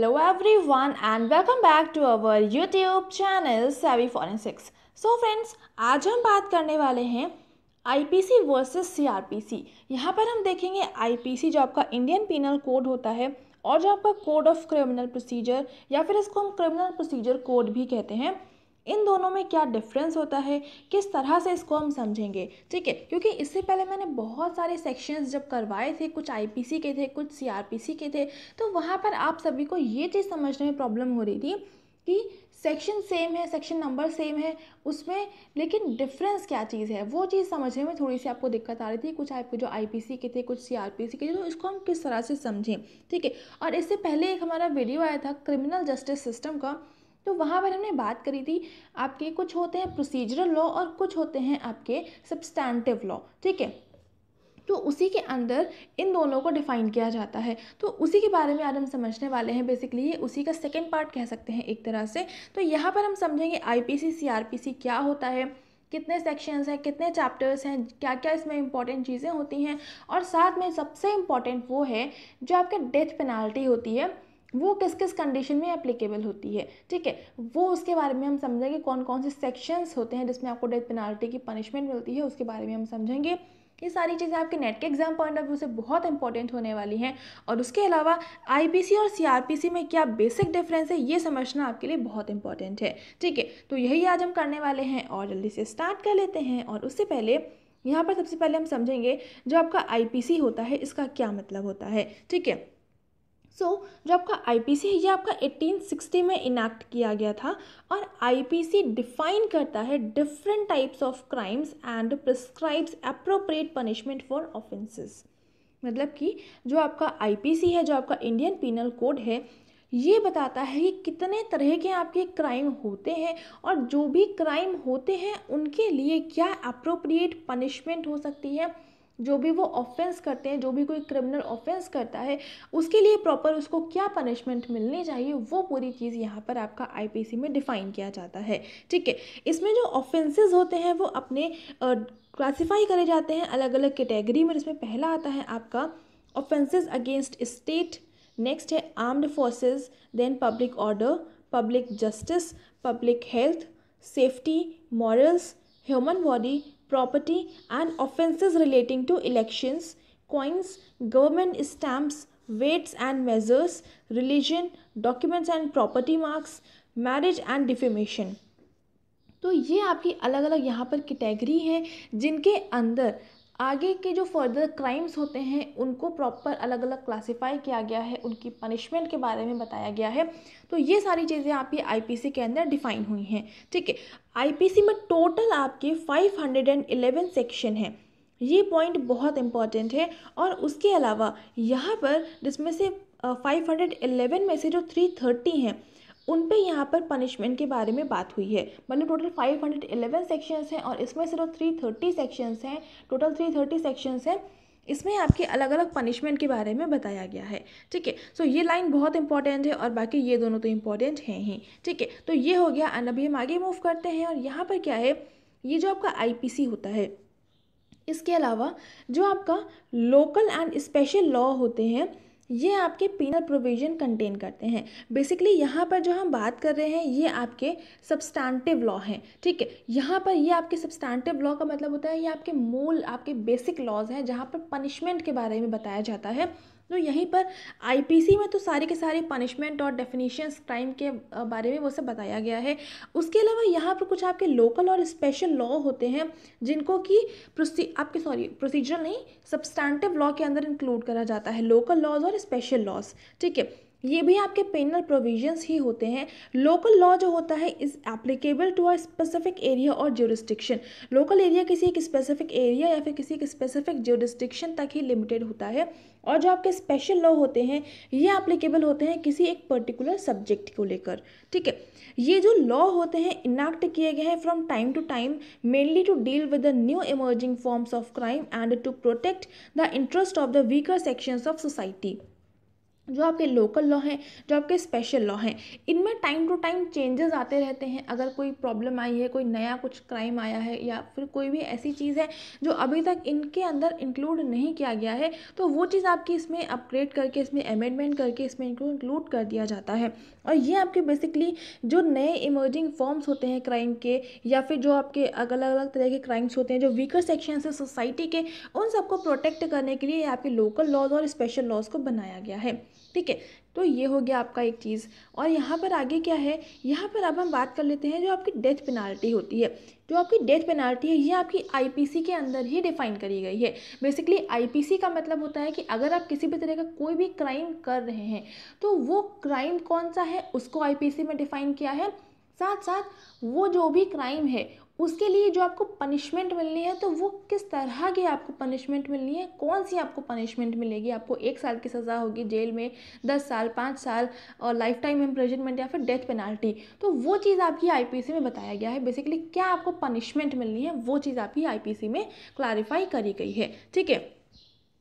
Hello, everyone and welcome back to our YouTube channel Savvy Forensics so friends आज हम बात करने वाले हैं आईपीसी वर्सेस सीआरपीसी यहाँ पर हम देखेंगे आईपीसी जो आपका इंडियन पिनल कोड होता है, और जो आपका कोड ऑफ़ क्रिमिनल प्रोसीजर या फिर इसको हम क्रिमिनल प्रोसीजर कोड भी कहते हैं। इन दोनों में क्या डिफरेंस होता है? किस तरह से इसको हम समझेंगे? ठीक है, क्योंकि इससे पहले मैंने बहुत सारे सेक्शंस जब करवाए थे, कुछ आईपीसी के थे, कुछ सीआरपीसी के थे तो वहाँ पर आप सभी को ये चीज़ समझने में प्रॉब्लम हो रही थी कि सेक्शन सेम है सेक्शन नंबर सेम है, उसमें लेकिन डिफरेंस क्या चीज़ है? वो चीज़ समझने में थोड़ी सी आपको दिक्कत आ रही थी, कुछ आपके जो आईपीसी के थे, कुछ सीआरपीसी के थे तो इसको हम किस तरह से समझें? ठीक है, और इससे पहले एक हमारा वीडियो आया था क्रिमिनल जस्टिस सिस्टम का तो वहाँ पर हमने बात करी थी, आपके कुछ होते हैं प्रोसीजरल लॉ और कुछ होते हैं आपके सब्सटैंटिव लॉ ठीक है? तो उसी के अंदर इन दोनों को डिफाइन किया जाता है। तो उसी के बारे में आज हम समझने वाले हैं बेसिकली ये उसी का सेकेंड पार्ट कह सकते हैं एक तरह से। तो यहाँ पर हम समझेंगे आईपीसी सीआरपीसी क्या होता है, कितने सेक्शंस हैं, कितने चैप्टर्स हैं क्या क्या इसमें इंपॉर्टेंट चीज़ें होती हैं, और साथ में सबसे इंपॉर्टेंट वो है जो आपके डेथ पेनाल्टी होती है वो किस किस कंडीशन में एप्लीकेबल होती है, ठीक है? वो उसके बारे में हम समझेंगे कौन कौन से सेक्शंस होते हैं जिसमें आपको डेथ पेनाल्टी की पनिशमेंट मिलती है, उसके बारे में हम समझेंगे। ये सारी चीज़ें आपके नेट के एग्ज़ाम पॉइंट ऑफ़ व्यू से बहुत इंपॉर्टेंट होने वाली हैं। और उसके अलावा आईपीसी और सीआरपीसी में क्या बेसिक डिफरेंस है, ये समझना आपके लिए बहुत इंपॉर्टेंट है, ठीक है? तो यही आज हम करने वाले हैं और जल्दी से स्टार्ट कर लेते हैं। और उससे पहले, यहाँ पर सबसे पहले हम समझेंगे जो आपका आईपीसी होता है, इसका क्या मतलब होता है, ठीक है? सो so, जो आपका आईपीसी है ये आपका 1860 में इनैक्ट किया गया था और आईपीसी डिफाइन करता है different types of crimes and prescribes appropriate punishment for offences मतलब कि जो आपका आईपीसी है जो आपका इंडियन पिनल कोड है ये बताता है कि कितने तरह के आपके क्राइम होते हैं और जो भी क्राइम होते हैं उनके लिए क्या अप्रोप्रिएट पनिशमेंट हो सकती है। जो भी वो ऑफेंस करते हैं, जो भी कोई क्रिमिनल ऑफेंस करता है, उसके लिए प्रॉपर उसको क्या पनिशमेंट मिलनी चाहिए, वो पूरी चीज़ यहाँ पर आपका आईपीसी में डिफाइन किया जाता है। ठीक है? इसमें जो ऑफेंसेस होते हैं, वो अपने क्लासीफाई करे जाते हैं अलग अलग कैटेगरी में, जिसमें पहला आता है आपका ऑफेंसेस अगेंस्ट स्टेट नेक्स्ट है armed forces then public order public justice public health safety morals human body, property and offences relating to elections, coins, government stamps, weights and measures, religion, documents and property marks, marriage and defamation. तो ये आपकी अलग अलग यहाँ पर category हैं जिनके अंदर आगे के जो फर्दर क्राइम्स होते हैं, उनको प्रॉपर अलग अलग क्लासीफाई किया गया है, उनकी पनिशमेंट के बारे में बताया गया है। तो ये सारी चीज़ें आपकी आईपीसी के अंदर डिफाइन हुई हैं, ठीक है? आईपीसी में टोटल आपके 511 सेक्शन हैं। ये पॉइंट बहुत इंपॉर्टेंट है और उसके अलावा यहाँ पर जिसमें से फाइव हंड्रेड एलेवन में से जो थ्री थर्टी हैं उन पे यहाँ पर पनिशमेंट के बारे में बात हुई है। मतलब total five hundred eleven sections हैं और इसमें सिर्फ़ थ्री थर्टी सेक्शंस हैं। टोटल थ्री थर्टी सेक्शंस हैं। इसमें आपके अलग अलग पनिशमेंट के बारे में बताया गया है। ठीक है? सो ये लाइन बहुत इंपॉर्टेंट है और बाकी ये दोनों तो इंपॉर्टेंट हैं ही। ठीक है? तो ये हो गया एंड अभी हम आगे मूव करते हैं और यहाँ पर क्या है? ये जो आपका आईपीसी होता है, इसके अलावा जो आपका लोकल एंड स्पेशल लॉ होते हैं ये आपके पीनल प्रोविज़न कंटेन करते हैं। बेसिकली यहाँ पर जो हम बात कर रहे हैं, ये आपके सब्सटैंटिव लॉ हैं, ठीक है? यहाँ पर ये आपके सब्सटैंटिव लॉ का मतलब होता है, ये आपके मूल, आपके बेसिक लॉज हैं, जहाँ पर पनिशमेंट के बारे में बताया जाता है। तो यहीं पर आईपीसी में तो सारे के सारे पनिशमेंट और डेफिनेशंस क्राइम के बारे में वो सब बताया गया है। उसके अलावा यहाँ पर कुछ आपके लोकल और स्पेशल लॉ होते हैं, जिनको कि आपके सॉरी प्रोसीजर नहीं सब्सटैंटिव लॉ के अंदर इंक्लूड करा जाता है। लोकल लॉज और स्पेशल लॉज ठीक है? ये भी आपके पेनल प्रोविजंस ही होते हैं। लोकल लॉ जो होता है is applicable to a specific area और ज्यूरिस्डिक्शन लोकल एरिया किसी एक स्पेसिफिक एरिया या फिर किसी एक स्पेसिफिक ज्यूरिस्डिक्शन तक ही लिमिटेड होता है। और जो आपके स्पेशल लॉ होते हैं, ये एप्लीकेबल होते हैं किसी एक पर्टिकुलर सब्जेक्ट को लेकर। ठीक है? ये जो लॉ होते हैं इनाक्ट किए गए हैं from time to time mainly to deal with the new emerging forms of crime and to protect the interest of the weaker sections of society जो आपके लोकल लॉ हैं, जो आपके स्पेशल लॉ हैं, इनमें टाइम टू टाइम चेंजेस आते रहते हैं। अगर कोई प्रॉब्लम आई है, कोई नया कुछ क्राइम आया है या फिर कोई भी ऐसी चीज़ है जो अभी तक इनके अंदर इंक्लूड नहीं किया गया है तो वो चीज़ आपकी इसमें अपग्रेड करके, इसमें अमेंडमेंट करके, इसमें इंक्लूड कर दिया जाता है। और ये आपके बेसिकली जो नए इमर्जिंग फॉर्म्स होते हैं क्राइम के या फिर जो आपके अलग अलग तरह के क्राइम्स होते हैं, जो वीकर सेक्शन है सोसाइटी के, उन सबको प्रोटेक्ट करने के लिए आपके लोकल लॉज और स्पेशल लॉज को बनाया गया है। ठीक है? तो ये हो गया आपका एक चीज़। और यहाँ पर आगे क्या है? यहाँ पर अब हम बात कर लेते हैं जो आपकी डेथ पेनाल्टी होती है। जो आपकी डेथ पेनाल्टी है, ये आपकी आईपीसी के अंदर ही डिफाइन करी गई है। बेसिकली आईपीसी का मतलब होता है कि अगर आप किसी भी तरह का कोई भी क्राइम कर रहे हैं तो वो क्राइम कौन सा है? उसको आईपीसी में डिफाइन किया है। साथ साथ वो जो भी क्राइम है उसके लिए जो आपको पनिशमेंट मिलनी है तो वो किस तरह की आपको पनिशमेंट मिलनी है? कौन सी आपको पनिशमेंट मिलेगी? आपको एक साल की सज़ा होगी जेल में, दस साल, पाँच साल और लाइफ टाइम इम्प्रेजनमेंट या फिर डेथ पेनाल्टी तो वो चीज़ आपकी आईपीसी में बताया गया है। बेसिकली क्या आपको पनिशमेंट मिलनी है, वो चीज़ आपकी आईपीसी में क्लारीफाई करी गई है। ठीक है?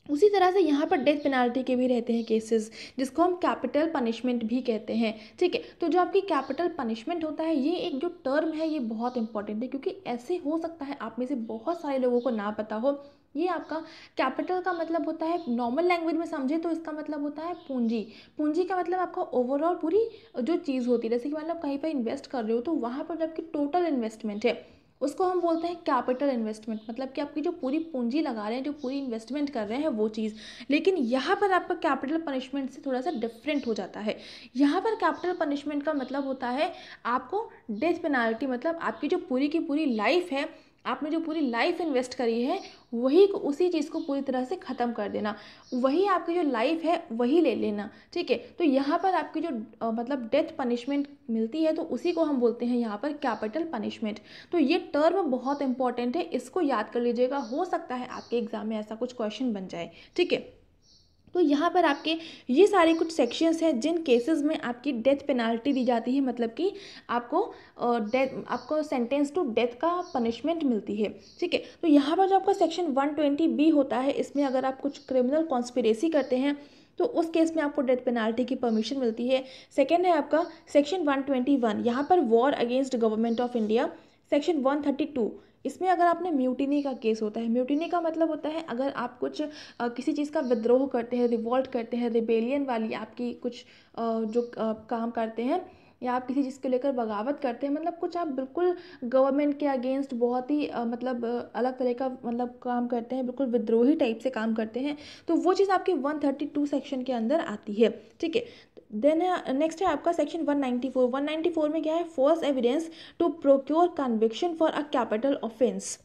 उसी तरह से यहाँ पर डेथ पेनाल्टी के भी रहते हैं केसेस जिसको हम कैपिटल पनिशमेंट भी कहते हैं। ठीक है तो जो आपकी कैपिटल पनिशमेंट होता है, ये एक जो टर्म है, ये बहुत इंपॉर्टेंट है, क्योंकि ऐसे हो सकता है आप में से बहुत सारे लोगों को ना पता हो। ये आपका कैपिटल का मतलब होता है नॉर्मल लैंग्वेज में समझे तो इसका मतलब होता है पूंजी। पूंजी का मतलब आपका ओवरऑल पूरी जो चीज़ होती है, जैसे कि मतलब कहीं पर इन्वेस्ट कर रहे हो तो वहाँ पर जबकि टोटल इन्वेस्टमेंट है उसको हम बोलते हैं कैपिटल इन्वेस्टमेंट। मतलब कि आपकी जो पूरी पूंजी लगा रहे हैं, जो पूरी इन्वेस्टमेंट कर रहे हैं, वो चीज़। लेकिन यहाँ पर आपका कैपिटल पनिशमेंट से थोड़ा सा डिफरेंट हो जाता है। यहाँ पर कैपिटल पनिशमेंट का मतलब होता है आपको डेथ पेनाल्टी मतलब आपकी जो पूरी की पूरी लाइफ है आपने जो पूरी लाइफ इन्वेस्ट करी है वही को उसी चीज़ को पूरी तरह से ख़त्म कर देना। वही आपकी जो लाइफ है वही ले लेना ठीक है? तो यहाँ पर आपकी जो आ, मतलब डेथ पनिशमेंट मिलती है तो उसी को हम बोलते हैं यहाँ पर कैपिटल पनिशमेंट तो ये टर्म बहुत इंपॉर्टेंट है इसको याद कर लीजिएगा। हो सकता है आपके एग्ज़ाम में ऐसा कुछ क्वेश्चन बन जाए ठीक है? तो यहाँ पर आपके ये सारे कुछ सेक्शंस हैं जिन केसेस में आपकी डेथ पेनाल्टी दी जाती है मतलब कि आपको डेथ आपको सेंटेंस टू डेथ का पनिशमेंट मिलती है। ठीक है? तो यहाँ पर जो आपका सेक्शन 120 बी होता है, इसमें अगर आप कुछ क्रिमिनल कॉन्स्पिरेसी करते हैं तो उस केस में आपको डेथ पेनाल्टी की परमिशन मिलती है। सेकेंड है आपका सेक्शन वन ट्वेंटी वन यहाँ पर war against government of India section one thirty two इसमें अगर आपने म्यूटिनी का केस होता है म्यूटिनी का मतलब होता है अगर आप कुछ आ, किसी चीज़ का विद्रोह करते हैं रिवॉल्ट करते हैं रिबेलियन वाली आपकी कुछ आ, जो आ, काम करते हैं या आप किसी चीज़ को लेकर बगावत करते हैं मतलब कुछ आप बिल्कुल गवर्नमेंट के अगेंस्ट बहुत ही आ, मतलब अलग तरह का मतलब काम करते हैं बिल्कुल विद्रोही टाइप से काम करते हैं तो वो चीज़ आपकी वन सेक्शन के अंदर आती है ठीक है? देन नेक्स्ट है आपका सेक्शन 194 194 में क्या है? False evidence to procure conviction for a capital offence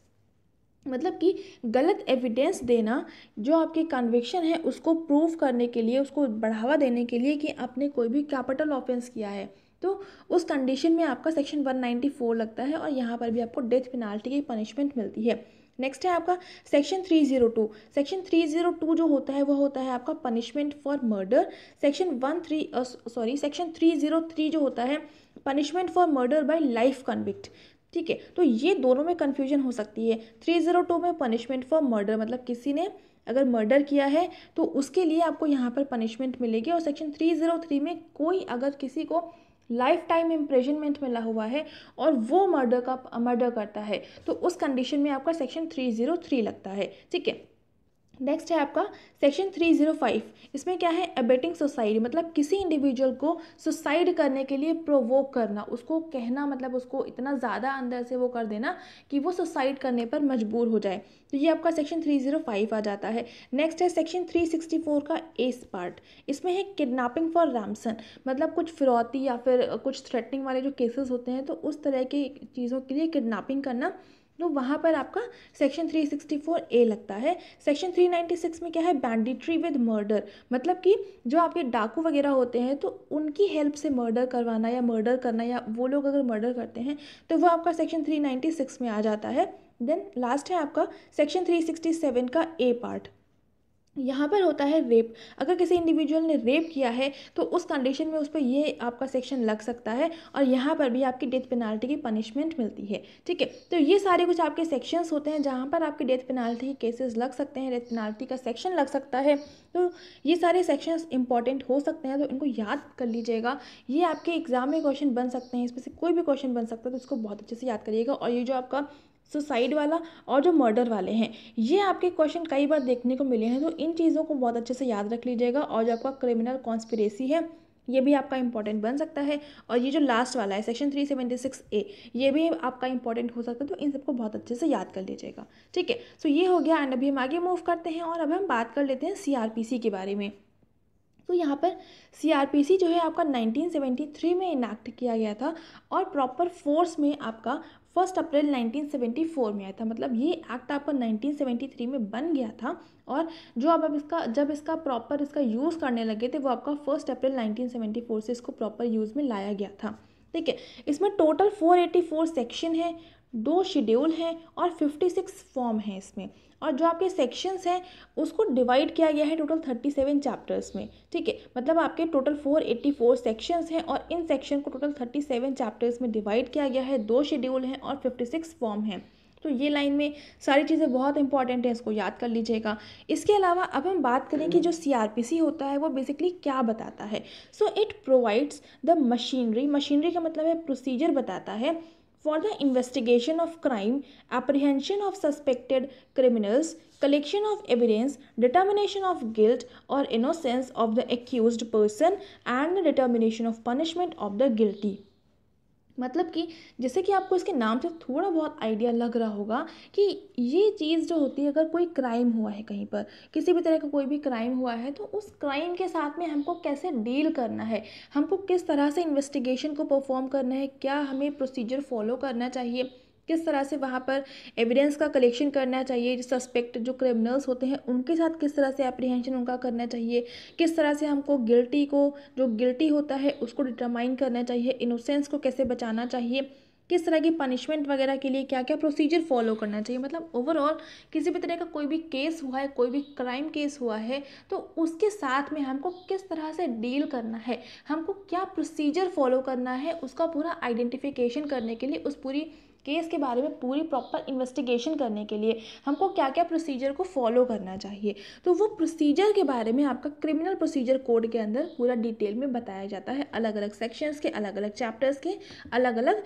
मतलब कि गलत एविडेंस देना, जो आपके कन्विक्शन है, उसको प्रूव करने के लिए, उसको बढ़ावा देने के लिए कि आपने कोई भी कैपिटल ऑफेंस किया है। तो उस कंडीशन में आपका सेक्शन 194 लगता है और यहाँ पर भी आपको डेथ पेनाल्टी की पनिशमेंट मिलती है। नेक्स्ट है आपका सेक्शन 302 सेक्शन 302 जो होता है वो होता है आपका punishment for murder section one three sorry section 303 जो होता है punishment for murder by life convict ठीक है? तो ये दोनों में कन्फ्यूज़न हो सकती है। 302 में पनिशमेंट फॉर मर्डर मतलब किसी ने अगर मर्डर किया है तो उसके लिए आपको यहाँ पर पनिशमेंट मिलेगी। और सेक्शन 303 में कोई अगर किसी को लाइफ टाइम इम्प्रेजनमेंट मिला हुआ है और वो मर्डर का मर्डर करता है। तो उस कंडीशन में आपका सेक्शन थ्री ज़ीरो थ्री लगता है, ठीक है? नेक्स्ट है आपका सेक्शन थ्री ज़ीरो फाइव इसमें क्या है? एबेटिंग सोसाइटी मतलब किसी इंडिविजुअल को सुसाइड करने के लिए प्रोवोक करना। उसको कहना मतलब उसको इतना ज़्यादा अंदर से वो कर देना कि वो सुसाइड करने पर मजबूर हो जाए। तो ये आपका सेक्शन थ्री ज़ीरो फाइव आ जाता है। नेक्स्ट है सेक्शन थ्री सिक्सटी फोर का एस पार्ट। इसमें है किडनैपिंग फॉर रैमसन मतलब कुछ फिरौती या फिर कुछ थ्रेटनिंग वाले जो केसेस होते हैं तो उस तरह की चीज़ों के लिए किडनैपिंग करना तो वहाँ पर आपका सेक्शन 364 ए लगता है। सेक्शन 396 में क्या है? बैंडिट्री विद मर्डर मतलब कि जो आपके डाकू वगैरह होते हैं तो उनकी हेल्प से मर्डर करवाना या मर्डर करना या वो लोग अगर मर्डर करते हैं तो वो आपका सेक्शन 396 में आ जाता है। देन लास्ट है आपका सेक्शन 367 का ए पार्ट यहाँ पर होता है रेप। अगर किसी इंडिविजुअल ने रेप किया है तो उस कंडीशन में उस पर ये आपका सेक्शन लग सकता है और यहाँ पर भी आपकी डेथ पेनाल्टी की पनिशमेंट मिलती है, ठीक है? तो ये सारे कुछ आपके सेक्शंस होते हैं जहाँ पर आपकी डेथ पेनाल्टी के केसेस लग सकते हैं डेथ पेनाल्टी का सेक्शन लग सकता है। तो ये सारे सेक्शंस इंपॉर्टेंट हो सकते हैं तो इनको याद कर लीजिएगा। ये आपके एग्ज़ाम में क्वेश्चन बन सकते हैं, इसमें से कोई भी क्वेश्चन बन सकता है तो इसको बहुत अच्छे से याद करिएगा और ये जो आपका सुसाइड वाला और जो मर्डर वाले हैं। ये आपके क्वेश्चन कई बार देखने को मिले हैं तो इन चीज़ों को बहुत अच्छे से याद रख लीजिएगा। और जो आपका क्रिमिनल कॉन्स्पिरेसी है, ये भी आपका इंपॉर्टेंट बन सकता है। और ये जो लास्ट वाला है section three seventy six A ये भी आपका इंपॉर्टेंट हो सकता है तो इन सबको बहुत अच्छे से याद कर लीजिएगा। ठीक है? सो ये हो गया एंड अभी हम आगे मूव करते हैं और अब हम बात कर लेते हैं सीआरपीसी के बारे में। तो यहाँ पर सीआरपीसी जो है आपका 1973 में इनैक्ट किया गया था और प्रॉपर फोर्स में आपका फ़र्स्ट अप्रैल 1974 में आया था। मतलब ये एक्ट आपका 1973 में बन गया था और जो अब अब इसका, जब इसका प्रॉपर इसका यूज़ करने लगे थे, वो आपका फ़र्स्ट अप्रैल 1974 से इसको प्रॉपर यूज़ में लाया गया था। ठीक है, इसमें टोटल 484 सेक्शन है दो शेड्यूल हैं और 56 फॉर्म हैं इसमें। और जो आपके सेक्शंस हैं, उसको डिवाइड किया गया है टोटल 37 चैप्टर्स में। ठीक है? मतलब आपके टोटल 484 सेक्शंस हैं और इन सेक्शन को टोटल 37 चैप्टर्स में डिवाइड किया गया है, दो शेड्यूल हैं और 56 फॉर्म हैं। तो ये लाइन में सारी चीज़ें बहुत इंपॉर्टेंट है, इसको याद कर लीजिएगा। इसके अलावा अब हम बात करें कि जो सीआरपीसी होता है, वो बेसिकली क्या बताता है? So it provides the machinery machinery का मतलब है प्रोसीजर बताता है। For the investigation of crime, apprehension of suspected criminals, collection of evidence, determination of guilt or innocence of the accused person and the determination of punishment of the guilty. मतलब कि जैसे कि आपको इसके नाम से थोड़ा बहुत आइडिया लग रहा होगा कि ये चीज़ जो होती है, अगर कोई क्राइम हुआ है कहीं पर, किसी भी तरह का कोई भी क्राइम हुआ है तो उस क्राइम के साथ में हमको कैसे डील करना है? हमको किस तरह से इन्वेस्टिगेशन को परफॉर्म करना है? क्या हमें प्रोसीजर फॉलो करना चाहिए? किस तरह से वहाँ पर एविडेंस का कलेक्शन करना चाहिए सस्पेक्ट जो क्रिमिनल्स होते हैं, उनके साथ किस तरह से अप्रीहेंशन उनका करना चाहिए, किस तरह से हमको गिल्टी को, जो गिल्टी होता है, उसको डिटरमाइन करना चाहिए इनोसेंस को कैसे बचाना चाहिए, किस तरह की पनिशमेंट वगैरह के लिए क्या क्या प्रोसीजर फॉलो करना चाहिए। मतलब ओवरऑल किसी भी तरह का कोई भी केस हुआ है, कोई भी क्राइम केस हुआ है तो उसके साथ में हमको किस तरह से डील करना है, हमको क्या प्रोसीजर फॉलो करना है, उसका पूरा आइडेंटिफिकेशन करने के लिए, उस पूरी केस के बारे में पूरी प्रॉपर इन्वेस्टिगेशन करने के लिए हमको क्या क्या प्रोसीजर को फॉलो करना चाहिए। तो वो प्रोसीजर के बारे में आपका क्रिमिनल प्रोसीजर कोड के अंदर पूरा डिटेल में बताया जाता है अलग अलग सेक्शंस के अलग अलग चैप्टर्स के अलग अलग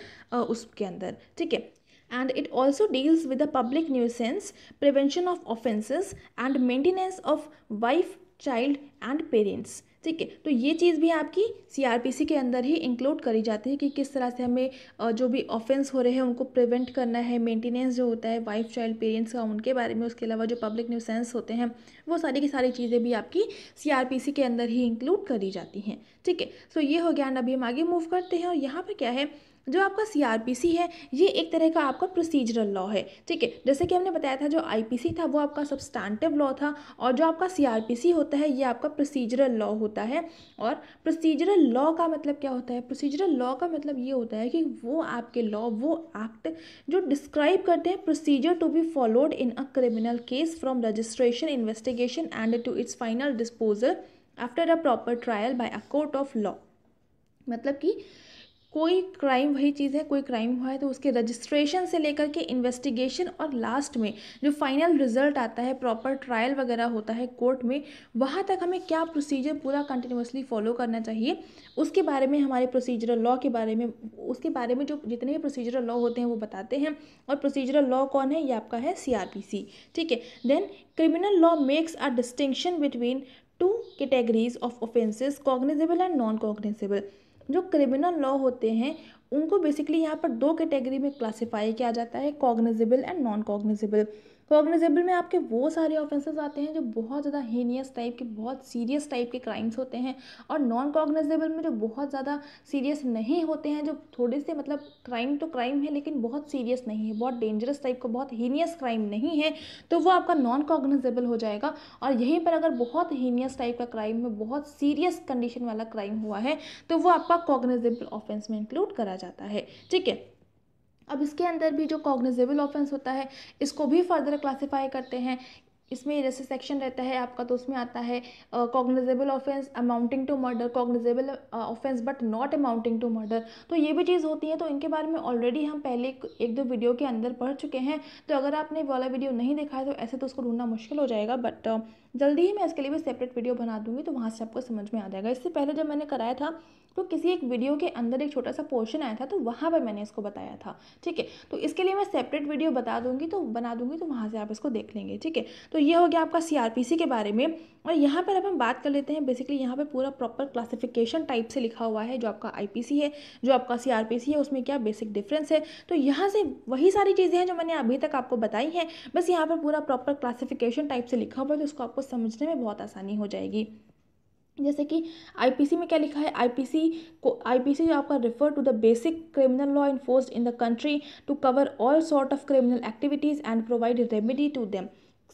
उसके अंदर, ठीक है? And it also deals with the public nuisance, prevention of offenses and maintenance of wife, child and parents. ठीक है? तो ये चीज़ भी आपकी सीआरपीसी के अंदर ही इंक्लूड करी जाती है कि किस तरह से हमें जो भी ऑफेंस हो रहे हैं उनको प्रिवेंट करना है मेंटेनेंस जो होता है वाइफ चाइल्ड पेरेंट्स का उनके बारे में, उसके अलावा जो पब्लिक न्यूसेंस होते हैं, वो सारी की सारी चीज़ें भी आपकी सीआरपीसी के अंदर ही इंक्लूड करी जाती हैं। ठीक है? सो ये हो गया अभी हम आगे मूव करते हैं और यहाँ पर क्या है? जो आपका सीआरपीसी है, ये एक तरह का आपका प्रोसीजरल लॉ है, ठीक है? जैसे कि हमने बताया था, जो आईपीसी था, वो आपका सब्सटैंटिव लॉ था और जो आपका सीआरपीसी होता है, ये आपका प्रोसीजरल लॉ होता है और प्रोसीजरल लॉ का मतलब क्या होता है? प्रोसीजरल लॉ का मतलब ये होता है कि वो आपके लॉ वो एक्ट जो डिस्क्राइब करते हैं procedure to be followed in a criminal case from registration investigation and to its final disposal after a proper trial by a court of law मतलब कि कोई क्राइम वही चीज़ है, कोई क्राइम हुआ है तो उसके रजिस्ट्रेशन से लेकर के इन्वेस्टिगेशन और लास्ट में जो फाइनल रिज़ल्ट आता है प्रॉपर ट्रायल वगैरह होता है कोर्ट में, वहाँ तक हमें क्या प्रोसीजर पूरा कंटिन्यूसली फॉलो करना चाहिए? उसके बारे में, हमारे प्रोसीजरल लॉ के बारे में, उसके बारे में जो जितने भी प्रोसीजरल लॉ होते हैं वो बताते हैं। और प्रोसीजरल लॉ कौन है? ये आपका है सीआरपीसी ठीक है? Then criminal law makes a distinction between two categories of offences cognizable and non cognizable जो क्रिमिनल लॉ होते हैं, उनको बेसिकली यहाँ पर दो कैटेगरी में क्लासीफाई किया जाता है cognizable and non cognizable cognizable में आपके वो सारे ऑफेंसेस आते हैं जो बहुत ज़्यादा हीनियस टाइप के, बहुत सीरियस टाइप के क्राइम्स होते हैं और नॉन कॉग्निजेबल में जो बहुत ज़्यादा सीरियस नहीं होते हैं, जो थोड़े से मतलब क्राइम तो क्राइम है, लेकिन बहुत सीरियस नहीं है, बहुत डेंजरस टाइप का बहुत हीनियस क्राइम नहीं है तो वो आपका नॉन कॉग्निजेबल हो जाएगा। और यहीं पर अगर बहुत हीनियस टाइप का क्राइम में बहुत सीरियस कंडीशन वाला क्राइम हुआ है तो वो आपका कॉग्निजेबल ऑफेंस में इंक्लूड करा जाता है। ठीक है? अब इसके अंदर भी जो कॉग्निजेबल ऑफेंस होता है, इसको भी फर्दर क्लासीफाई करते हैं। इसमें जैसे सेक्शन रहता है, आपका तो उसमें आता है cognizable offence amounting to murder cognizable offence but not amounting to murder तो ये भी चीज़ होती है तो इनके बारे में ऑलरेडी हम पहले एक दो वीडियो के अंदर पढ़ चुके हैं। तो अगर आपने वाला वीडियो नहीं देखा है तो ऐसे तो उसको ढूंढना मुश्किल हो जाएगा बट जल्दी ही मैं इसके लिए भी सेपरेट वीडियो बना दूँगी तो वहाँ से आपको समझ में आ जाएगा। इससे पहले जब मैंने कराया था तो किसी एक वीडियो के अंदर एक छोटा सा पोर्शन आया था तो वहाँ पर मैंने इसको बताया था, ठीक है? तो इसके लिए मैं सेपरेट वीडियो बता दूँगी तो बना दूँगी तो वहाँ से आप इसको देख लेंगे, ठीक है? तो ये हो गया आपका सीआरपीसी के बारे में, और यहाँ पर अब हम बात कर लेते हैं बेसिकली यहाँ पर पूरा प्रॉपर क्लासिफिकेशन टाइप से लिखा हुआ है, जो आपका आईपीसी है, जो आपका सीआरपीसी है, उसमें क्या बेसिक डिफरेंस है। तो यहाँ से वही सारी चीज़ें हैं जो मैंने अभी तक आपको बताई हैं, बस यहाँ पर पूरा प्रॉपर क्लासिफिकेशन टाइप से लिखा हुआ है तो उसको आपको समझने में बहुत आसानी हो जाएगी। जैसे कि आईपीसी में क्या लिखा है? आईपीसी को आईपीसी जो आपका refer to the basic criminal law enforced in the country to cover all sort of criminal activities and provide remedy to them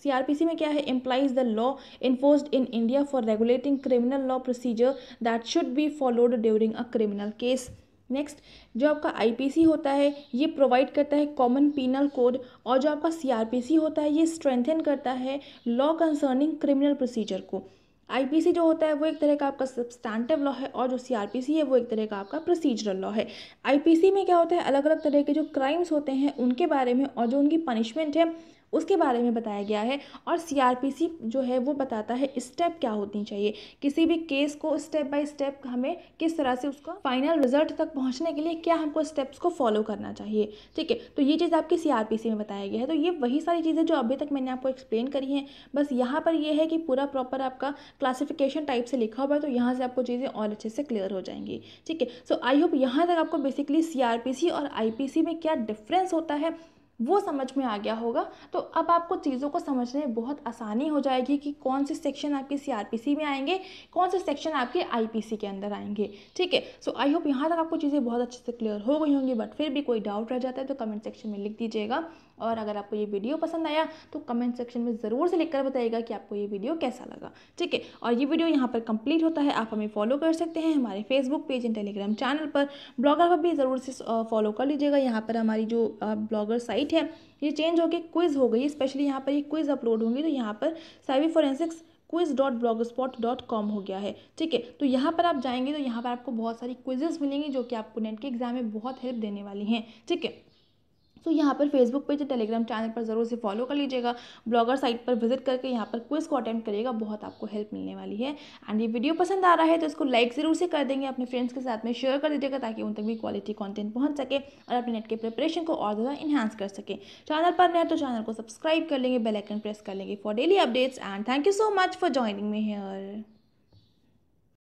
CrPC में क्या है? Implies the law enforced in India for regulating criminal law procedure that should be followed during a criminal case next जो आपका IPC होता है, ये provide करता है कॉमन पीनल कोड और जो आपका सीआरपीसी होता है, ये स्ट्रेंथन करता है लॉ कंसर्निंग क्रिमिनल प्रोसीजर को। आईपीसी जो होता है, वो एक तरह का आपका सब्सटैंटिव लॉ है और जो सीआरपीसी है, वो एक तरह का आपका प्रोसीजरल लॉ है। आईपीसी में क्या होता है अलग अलग तरह के जो क्राइम्स होते हैं, उनके बारे में और जो उनकी पनिशमेंट है उसके बारे में बताया गया है और सीआरपीसी जो है वो बताता है स्टेप क्या होनी चाहिए। किसी भी केस को स्टेप बाय स्टेप हमें किस तरह से उसका फाइनल रिज़ल्ट तक पहुँचने के लिए क्या हमको स्टेप्स को फॉलो करना चाहिए। ठीक है तो ये चीज़ आपकी सीआरपीसी में बताया गया है। तो ये वही सारी चीज़ें जो अभी तक मैंने आपको एक्सप्लेन करी हैं। बस यहाँ पर यह है कि पूरा प्रॉपर आपका क्लासिफिकेशन टाइप से लिखा हुआ है तो यहाँ से आपको चीज़ें और अच्छे से क्लियर हो जाएँगी। ठीक है सो आई होप यहाँ तक आपको बेसिकली सीआरपीसी और आईपीसी में क्या डिफरेंस होता है वो समझ में आ गया होगा। तो अब आपको चीज़ों को समझने में बहुत आसानी हो जाएगी कि कौन से सेक्शन आपके सीआरपीसी में आएँगे, कौन से सेक्शन आपके आईपीसी के अंदर आएँगे। ठीक है? सो आई होप यहाँ तक आपको चीज़ें बहुत अच्छे से क्लियर हो गई होंगी बट फिर भी कोई डाउट रह जाता है तो कमेंट सेक्शन में लिख दीजिएगा। और अगर आपको ये वीडियो पसंद आया तो कमेंट सेक्शन में ज़रूर से लिखकर बताइएगा कि आपको ये वीडियो कैसा लगा। ठीक है? और ये वीडियो यहाँ पर कंप्लीट होता है। आप हमें फॉलो कर सकते हैं हमारे Facebook page and Telegram channel पर। ब्लॉगर पर भी ज़रूर से फॉलो कर लीजिएगा। यहाँ पर हमारी जो ब्लॉगर साइट है, ये चेंज होकर क्विज़ हो गई स्पेशली यहाँ पर ये क्विज़ अपलोड होंगी तो यहाँ पर साइवी forensics quiz dot blogspot dot com हो गया है। ठीक है? तो यहाँ पर आप जाएँगे तो यहाँ पर आपको बहुत सारी क्विजेस मिलेंगी, जो कि आपको नेट के एग्ज़ाम में बहुत हेल्प देने वाली हैं। ठीक है? तो यहाँ पर फेसबुक पेज टेलीग्राम चैनल पर ज़रूर से फॉलो कर लीजिएगा। ब्लॉगर साइट पर विज़िट करके यहाँ पर क्विज़ को अटेंड करिएगा। बहुत आपको हेल्प मिलने वाली है। एंड ये वीडियो पसंद आ रहा है तो इसको लाइक ज़रूर से कर देंगे। अपने फ्रेंड्स के साथ में शेयर कर दीजिएगा ताकि उन तक भी क्वालिटी कॉन्टेंट पहुँच सके और अपने नेट के प्रिपरेशन को और ज़्यादा इन्हांस कर सके। चैनल पर नए तो चैनल को सब्सक्राइब कर लेंगे बेलाइकन प्रेस कर लेंगे for daily updates and thank you so much for joining me here